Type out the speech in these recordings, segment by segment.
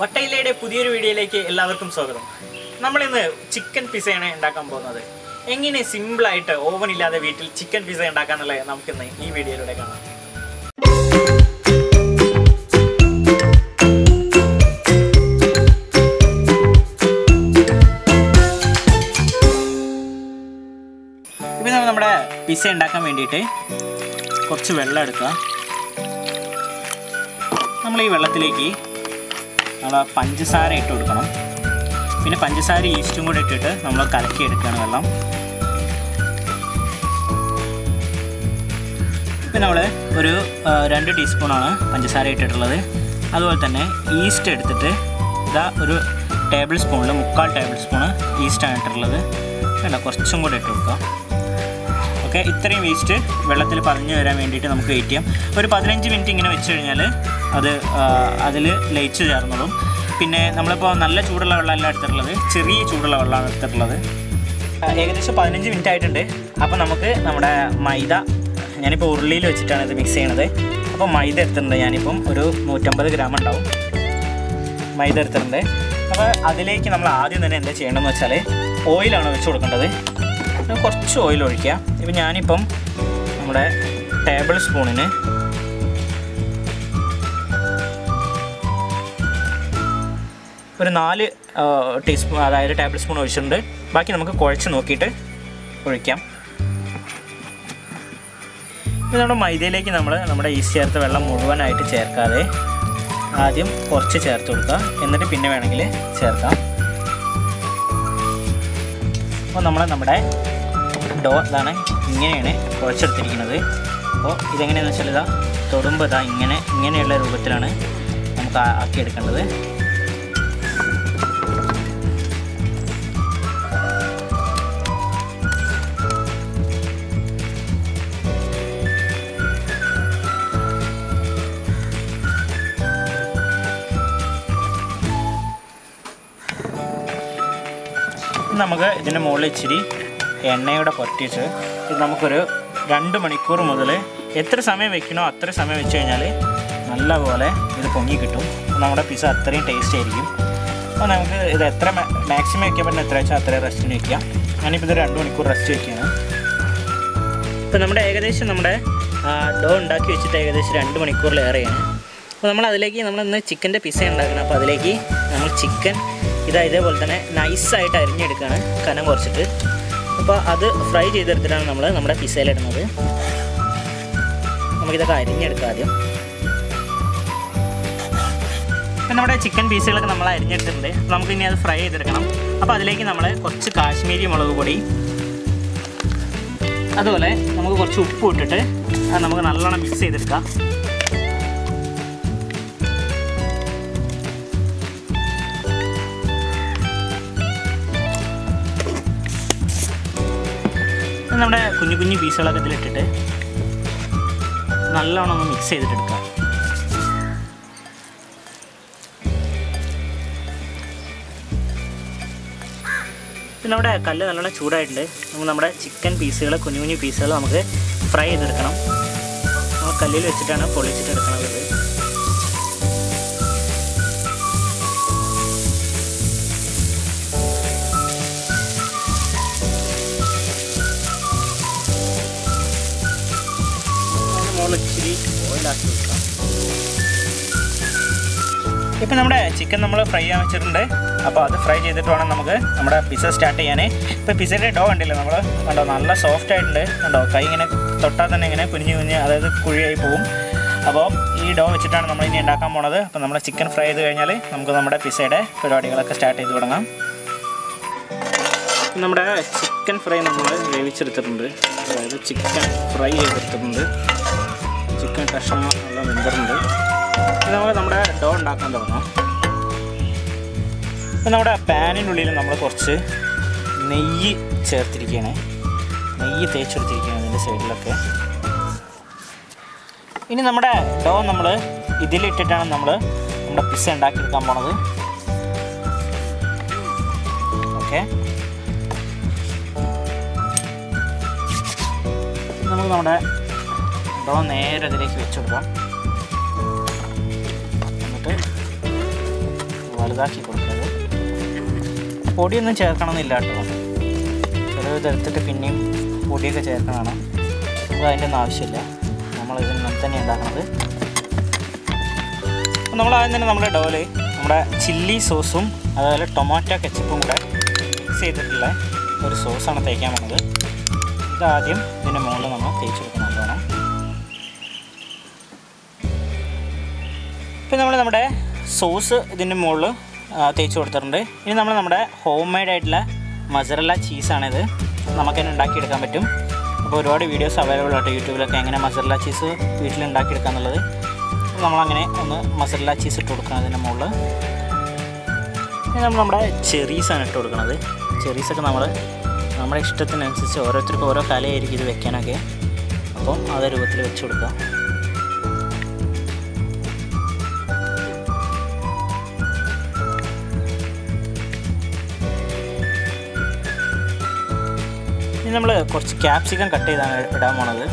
വട്ടയിലയുടെ പുതിയൊരു വീഡിയോയിലേക്ക് എല്ലാവർക്കും സ്വാഗതം. നമ്മളിന്ന് ചിക്കൻ പിസയാണ് ഉണ്ടാക്കാൻ പോകുന്നത്. എങ്ങനെ സിമ്പിളായിട്ട് ഓവൻ ഇല്ലാതെ വീട്ടിൽ ചിക്കൻ പിസ ഉണ്ടാക്കാന്നുള്ളത് നമുക്കിന്ന് ഈ വീഡിയോയിലൂടെ കാണാം. ഇപ്പം നമ്മൾ നമ്മുടെ പിസ ഉണ്ടാക്കാൻ വേണ്ടിയിട്ട് കുറച്ച് വെള്ളം എടുക്കുക. നമ്മൾ ഈ വെള്ളത്തിലേക്ക് നമ്മൾ പഞ്ചസാര ഇട്ട് കൊടുക്കണം. പിന്നെ പഞ്ചസാര ഈസ്റ്റും കൂടെ ഇട്ടിട്ട് നമ്മൾ കലക്കി എടുക്കുകയാണ് വെള്ളം. ഇപ്പം നമ്മൾ ഒരു രണ്ട് ടീസ്പൂണാണ് പഞ്ചസാര ഇട്ടിട്ടുള്ളത്. അതുപോലെ തന്നെ ഈസ്റ്റ് എടുത്തിട്ട് ഇതാ ഒരു ടേബിൾ സ്പൂണിൽ മുക്കാൽ ടേബിൾ സ്പൂണ് ഈസ്റ്റാണ് ഇട്ടിട്ടുള്ളത്. വേണ്ട കുറച്ചും കൂടെ ഇട്ട് കൊടുക്കാം. ഓക്കെ ഇത്രയും വേസ്റ്റ് വെള്ളത്തിൽ പതിഞ്ഞു വരാൻ വേണ്ടിയിട്ട് നമുക്ക് വെയിറ്റ് ചെയ്യാം. ഒരു പതിനഞ്ച് മിനിറ്റ് ഇങ്ങനെ വെച്ച് കഴിഞ്ഞാൽ അത് അതിൽ ലയിച്ച് ചേർന്നോളും. പിന്നെ നമ്മളിപ്പോൾ നല്ല ചൂടുള്ള വെള്ളമല്ല എടുത്തിട്ടുള്ളത് ചെറിയ ചൂടുള്ള വെള്ളമാണ് എടുത്തിട്ടുള്ളത്. ഏകദേശം പതിനഞ്ച് മിനിറ്റ് ആയിട്ടുണ്ട്. അപ്പോൾ നമുക്ക് നമ്മുടെ മൈദ ഞാനിപ്പോൾ ഉരുളിയിൽ വെച്ചിട്ടാണ് ഇത് മിക്സ് ചെയ്യണത്. അപ്പോൾ മൈദ എടുത്തിട്ടുണ്ട് ഞാനിപ്പം ഒരു നൂറ്റമ്പത് ഗ്രാം ഉണ്ടാവും. മൈദ എടുത്തിട്ടുണ്ട്. അപ്പോൾ അതിലേക്ക് നമ്മൾ ആദ്യം തന്നെ എന്താ ചെയ്യേണ്ടതെന്ന് വെച്ചാൽ ഓയിലാണ് വെച്ച് കൊടുക്കേണ്ടത്. കുറച്ച് ഓയിൽ ഒഴിക്കുക. ഇപ്പം ഞാനിപ്പം നമ്മുടെ ടേബിൾ സ്പൂണിന് ഒരു നാല് ടീസ്പൂൺ അതായത് ടേബിൾ സ്പൂൺ ഒഴിച്ചിട്ടുണ്ട്. ബാക്കി നമുക്ക് കുഴച്ച് നോക്കിയിട്ട് ഒഴിക്കാം. ഇത് നമ്മുടെ മൈദയിലേക്ക് നമ്മൾ നമ്മുടെ ഈസ്റ്റ് ചേർത്ത വെള്ളം മുഴുവനായിട്ട് ചേർക്കാതെ ആദ്യം കുറച്ച് ചേർത്ത് കൊടുക്കുക. എന്നിട്ട് പിന്നെ വേണമെങ്കിൽ ചേർക്കാം. അപ്പോൾ നമ്മൾ നമ്മുടെ ഡോ ഇതാണ് ഇങ്ങനെയാണ് കുഴച്ചെടുത്തിരിക്കുന്നത്. അപ്പോൾ ഇതെങ്ങനെയാണെന്ന് വെച്ചാൽ ഇതാ തൊടുമ്പോൾ ഇതാ ഇങ്ങനെ ഇങ്ങനെയുള്ള രൂപത്തിലാണ് നമുക്ക് ആക്കിയെടുക്കേണ്ടത്. നമുക്ക് ഇതിന്റെ മുകളിൽ ഇച്ചിരി എണ്ണയുടെ പൊറ്റിച്ച് ഇത് നമുക്കൊരു രണ്ട് മണിക്കൂർ മുതൽ എത്ര സമയം വെക്കണോ അത്ര സമയം വെച്ച് കഴിഞ്ഞാൽ നല്ലപോലെ ഇത് പൊങ്ങി കിട്ടും. നമ്മുടെ പിസ അത്രയും ടേസ്റ്റ് ആയിരിക്കും. അപ്പോൾ നമുക്ക് ഇത് എത്ര മാക്സിമം വയ്ക്കാൻ പറ്റുന്ന എത്ര വെച്ചാൽ അത്രയും റെസ്റ്റിന് വയ്ക്കാം ഞാനിപ്പോൾ ഇത് രണ്ട് മണിക്കൂർ റെസ്റ്റ് വയ്ക്കുകയാണ് ഇപ്പോൾ നമ്മുടെ ഏകദേശം നമ്മുടെ ഡോ ഉണ്ടാക്കി വെച്ചിട്ട് ഏകദേശം രണ്ട് മണിക്കൂറിലേറെയാണ്. അപ്പോൾ നമ്മൾ അതിലേക്ക് നമ്മൾ ഇന്ന് ചിക്കന്റെ പിസ ഉണ്ടാക്കണം അപ്പോൾ അതിലേക്ക് നമ്മൾ ചിക്കൻ ഇതാ ഇതേപോലെ തന്നെ നൈസായിട്ട് അരിഞ്ഞെടുക്കുകയാണ് കനം കുറച്ചിട്ട്. അപ്പോൾ അത് ഫ്രൈ ചെയ്തെടുത്തിട്ടാണ് നമ്മൾ നമ്മുടെ പിസയിലിടുന്നത് നമുക്കിതൊക്കെ അരിഞ്ഞെടുക്കാം ആദ്യം. ഇപ്പം നമ്മുടെ ചിക്കൻ പീസുകളൊക്കെ നമ്മൾ അരിഞ്ഞെടുത്തിട്ടുണ്ട്. നമുക്ക് ഇനി അത് ഫ്രൈ ചെയ്തെടുക്കണം. അപ്പോൾ അതിലേക്ക് നമ്മൾ കുറച്ച് കാശ്മീരി മുളക് പൊടി അതുപോലെ നമുക്ക് കുറച്ച് ഉപ്പ് ഇട്ടിട്ട് അത് നമുക്ക് നല്ലോണം മിക്സ് ചെയ്തെടുക്കാം. നമ്മുടെ കുഞ്ഞു കുഞ്ഞു പീസുകളൊക്കെ ഇതിലിട്ടിട്ട് നല്ലോണം ഒന്ന് മിക്സ് ചെയ്തിട്ടെടുക്കുക. പിന്നെ നമ്മുടെ കല്ല് നല്ലോണം ചൂടായിട്ടുണ്ട്. നമുക്ക് നമ്മുടെ ചിക്കൻ പീസുകൾ കുഞ്ഞു കുഞ്ഞു പീസുകൾ നമുക്ക് ഫ്രൈ ചെയ്തെടുക്കണം. നമ്മൾ കല്ലിൽ വെച്ചിട്ടാണ് പൊളിച്ചിട്ട് എടുക്കണത് ഇപ്പം നമ്മുടെ ചിക്കൻ നമ്മൾ ഫ്രൈ ചെയ്യാൻ വെച്ചിട്ടുണ്ട്. അപ്പോൾ അത് ഫ്രൈ ചെയ്തിട്ട് വേണം നമുക്ക് നമ്മുടെ പിസ്സ സ്റ്റാർട്ട് ചെയ്യാൻ. ഇപ്പോൾ പിസ്സയുടെ ഡോ കണ്ടില്ല നമ്മൾ? കണ്ടോ? നല്ല സോഫ്റ്റ് ആയിട്ടുണ്ട്. കണ്ടോ? കൈ ഇങ്ങനെ തൊട്ടാൽ തന്നെ ഇങ്ങനെ കുഞ്ഞു കുഞ്ഞ് അതായത് കുഴിയായി പോകും. അപ്പോൾ ഈ ഡോ വെച്ചിട്ടാണ് നമ്മൾ ഇനി ഉണ്ടാക്കാൻ പോണത്. അപ്പോൾ നമ്മുടെ ചിക്കൻ ഫ്രൈ ചെയ്ത് കഴിഞ്ഞാൽ നമുക്ക് നമ്മുടെ പിസ്സയുടെ പരിപാടികളൊക്കെ സ്റ്റാർട്ട് ചെയ്ത് തുടങ്ങാം. നമ്മുടെ ചിക്കൻ ഫ്രൈ നമ്മൾ വേവിച്ചെടുത്തിട്ടുണ്ട്. അതായത് ചിക്കൻ ഫ്രൈ ചെയ്തെടുത്തിട്ടുണ്ട്. ചിക്കൻ കഷ്ണം നല്ല വെന്തിട്ടുണ്ട് ഇനി നമ്മൾ നമ്മുടെ ഡോ ഉണ്ടാക്കാൻ തുടങ്ങാം. ഇപ്പം നമ്മുടെ പാനിനുള്ളിൽ നമ്മൾ കുറച്ച് നെയ്യ് ചേർത്തിരിക്കുകയാണ് നെയ്യ് തേച്ചെടുത്തിരിക്കുകയാണ് അതിന്റെ സൈഡിലൊക്കെ. ഇനി നമ്മുടെ ഡോ നമ്മൾ ഇതിലിട്ടിട്ടാണ് നമ്മൾ നമ്മുടെ പിസ്സ ഉണ്ടാക്കിയെടുക്കാൻ പോണത്. ഓക്കെ. നമുക്ക് നമ്മുടെ ഡോ നേരെ അതിലേക്ക് വെച്ച് കൊടുക്കാം എന്നിട്ട് വലുതാക്കി കൊടുക്കുന്നത്. പൊടിയൊന്നും ചേർക്കണമെന്നില്ല കേട്ടോ. ചെറിയ തരത്തിട്ട് പിന്നെയും പൊടിയൊക്കെ ചേർക്കണമാണ് നമുക്ക് അതിന്റെ ഒന്നും ആവശ്യമില്ല. നമ്മൾ ഇതിങ്ങനെ തന്നെ ഉണ്ടാക്കുന്നത്. അപ്പോൾ നമ്മൾ ആദ്യം തന്നെ നമ്മുടെ ഡോൽ നമ്മുടെ ചില്ലി സോസും അതുപോലെ ടൊമാറ്റോ കെച്ചപ്പും കൂടെ മിക്സ് ചെയ്തിട്ടുള്ള ഒരു സോസാണ് തേക്കാൻ പോകുന്നത്. ഇതാദ്യം ഇതിന്റെ മുകളിൽ നമ്മൾ തേച്ച് കൊടുക്കണം. ഇപ്പം നമ്മൾ നമ്മുടെ സോസ് ഇതിന്റെ മുകളിൽ തേച്ച് കൊടുത്തിട്ടുണ്ട്. ഇനി നമ്മൾ നമ്മുടെ ഹോം മെയ്ഡ് ആയിട്ടുള്ള മസറല്ല ചീസാണിത് നമുക്ക് തന്നെ ഉണ്ടാക്കിയെടുക്കാൻ പറ്റും. അപ്പോൾ ഒരുപാട് വീഡിയോസ് അവൈലബിൾ ആയിട്ട് യൂട്യൂബിലൊക്കെ എങ്ങനെ മസറല്ല ചീസ് വീട്ടിൽ ഉണ്ടാക്കിയെടുക്കുക എന്നുള്ളത് നമ്മളങ്ങനെ ഒന്ന് മസറല്ല ചീസ് ഇട്ട് കൊടുക്കണം അതിന്റെ മുകളിൽ ഇനി നമ്മൾ നമ്മുടെ ചെറീസാണ് ഇട്ട് കൊടുക്കുന്നത് ചെറീസൊക്കെ നമ്മൾ നമ്മുടെ ഇഷ്ടത്തിനനുസരിച്ച് ഓരോരുത്തർക്കും ഓരോ കലയായിരിക്കും ഇത് വെക്കാനൊക്കെ. അപ്പം അതേ രൂപത്തിൽ വെച്ച് കൊടുക്കാം. ഇനി നമ്മൾ കുറച്ച് ക്യാപ്സിക്കം കട്ട് ചെയ്താണ് ഇടാൻ പോണത്.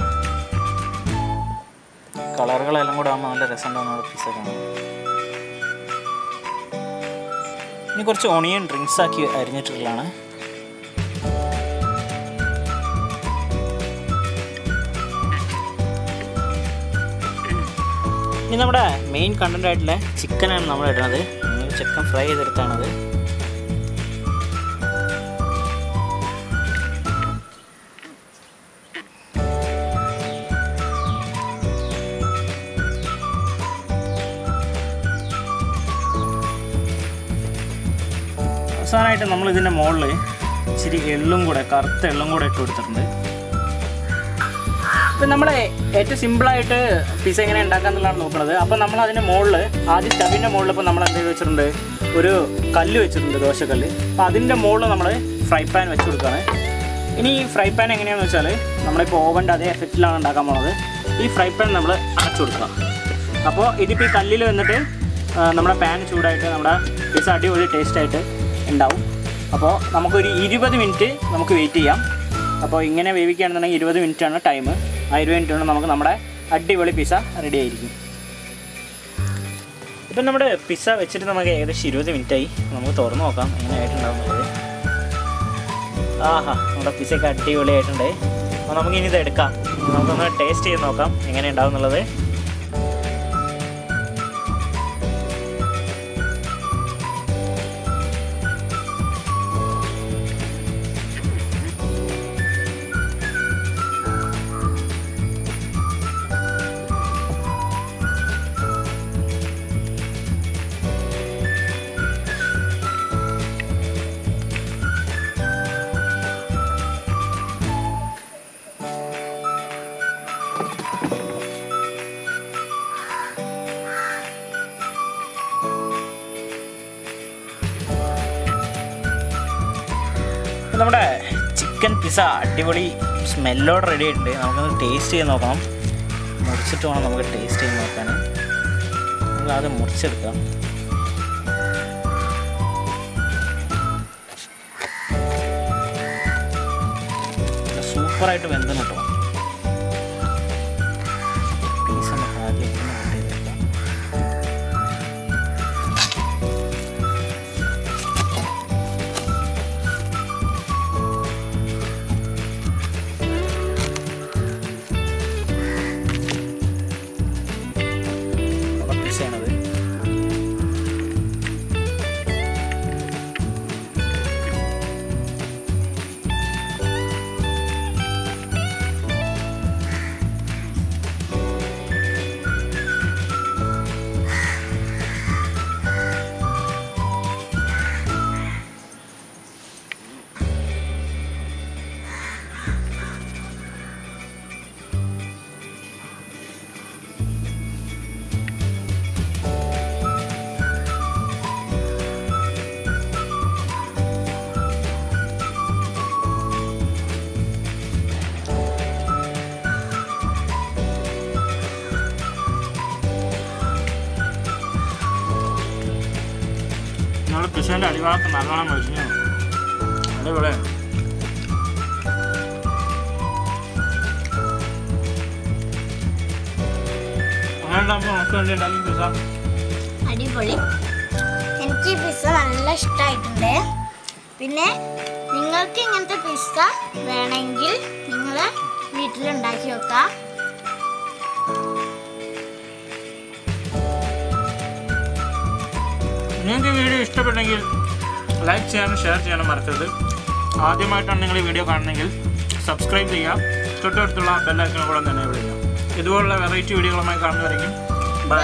കളറുകളെല്ലാം കൂടെ ആകുമ്പോൾ നല്ല രസമുണ്ടാകുന്ന നമ്മുടെ പിസ്സ ഇനി കുറച്ച് ഓണിയൻ ഡ്രിങ്ക്സ് ആക്കി അരിഞ്ഞിട്ടുള്ളതാണ്. ഇനി നമ്മുടെ മെയിൻ കണ്ടന്റ് ആയിട്ടുള്ള ചിക്കനാണ് നമ്മൾ ഇടുന്നത് ചിക്കൻ ഫ്രൈ ചെയ്തെടുത്താണത്. അവസാനമായിട്ട് നമ്മൾ ഇതിന്റെ മുകളിൽ ഇച്ചിരി എള്ളും കൂടെ കറുത്ത എള്ളും കൂടെ ഇട്ട് കൊടുത്തിട്ടുണ്ട്. ഇപ്പം നമ്മൾ ഏറ്റവും സിമ്പിളായിട്ട് പിസ എങ്ങനെ ഉണ്ടാക്കാന്നുള്ളതാണ് നോക്കുന്നത്. അപ്പം നമ്മൾ അതിന്റെ മുകളിൽ ആദ്യം സ്റ്റവിന്റെ മുകളിൽ ഇപ്പോൾ നമ്മൾ എന്ത് വെച്ചിട്ടുണ്ട്? ഒരു കല്ല് വെച്ചിട്ടുണ്ട് ദോശക്കല്ല്. അപ്പം അതിന്റെ മുകളിൽ നമ്മൾ ഫ്രൈ പാൻ വെച്ച് കൊടുക്കുകയാണ്. ഇനി ഈ ഫ്രൈ പാൻ എങ്ങനെയാണെന്ന് വെച്ചാൽ നമ്മളിപ്പോൾ ഓവന്റെ അതേ എഫക്റ്റിലാണ് ഉണ്ടാക്കാൻ പോകുന്നത് ഈ ഫ്രൈ പാൻ നമ്മൾ അടച്ചു കൊടുക്കുക. അപ്പോൾ ഇതിപ്പോൾ ഈ കല്ലിൽ വന്നിട്ട് നമ്മുടെ പാൻ ചൂടായിട്ട് നമ്മുടെ പിസ അടിപൊളി ടേസ്റ്റായിട്ട് ഉണ്ടാവും. അപ്പോൾ നമുക്കൊരു ഇരുപത് മിനിറ്റ് നമുക്ക് വെയിറ്റ് ചെയ്യാം. അപ്പോൾ ഇങ്ങനെ വേവിക്കുകയാണെന്നുണ്ടെങ്കിൽ ഇരുപത് മിനിറ്റാണ് ടൈം ആ ഇരുപത് മിനിറ്റ് കൊണ്ട് നമുക്ക് നമ്മുടെ അടിപൊളി പിസ്സ റെഡി ആയിരിക്കും. ഇപ്പം നമ്മുടെ പിസ്സ വെച്ചിട്ട് നമുക്ക് ഏകദേശം ഇരുപത് മിനിറ്റായി. നമുക്ക് തുറന്നു നോക്കാം എങ്ങനെയായിട്ടുണ്ടാവുന്നത്. ആഹാ നമ്മുടെ പിസയൊക്കെ അടിപൊളിയായിട്ടുണ്ട്. അപ്പോൾ നമുക്ക് ഇനി ഇത് എടുക്കാം. നമുക്കൊന്ന് ടേസ്റ്റ് ചെയ്ത് നോക്കാം എങ്ങനെ ഉണ്ടാവും എന്നുള്ളത് ചിക്കൻ പിസ അടിപൊളി സ്മെല്ലോടെ റെഡി ആയിട്ടുണ്ട്. നമുക്കൊന്ന് ടേസ്റ്റ് ചെയ്ത് നോക്കണം. മുറിച്ചിട്ട് വേണം നമുക്ക് ടേസ്റ്റ് ചെയ്ത് നോക്കാൻ. നമുക്ക് ആദ്യം മുറിച്ചെടുക്കാം. സൂപ്പറായിട്ട് വെന്തണം നമ്മുടെ അടിവാളത്ത് നല്ലോണം മരിഞ്ഞു അതേപോലെ അടിപൊളി. എനിക്ക് പിസ്സ നല്ല ഇഷ്ടമായിട്ടുണ്ട് പിന്നെ നിങ്ങൾക്ക് ഇങ്ങനത്തെ പിസ്സ വേണമെങ്കിൽ നിങ്ങൾ വീട്ടിലുണ്ടാക്കി വെക്കാം. നിങ്ങൾക്ക് വീഡിയോ ഇഷ്ടപ്പെട്ടെങ്കിൽ ലൈക്ക് ചെയ്യാനും ഷെയർ ചെയ്യാനും മറക്കരുത്. ആദ്യമായിട്ടാണ് നിങ്ങൾ ഈ വീഡിയോ കാണുന്നെങ്കിൽ സബ്സ്ക്രൈബ് ചെയ്യാം തൊട്ടടുത്തുള്ള ബെല്ലൈക്കൺ കൂടെ തന്നെ വിളിക്കാം ഇതുപോലുള്ള വെറൈറ്റി വീഡിയോകളുമായി കാണുന്നതായിരിക്കും ബൈ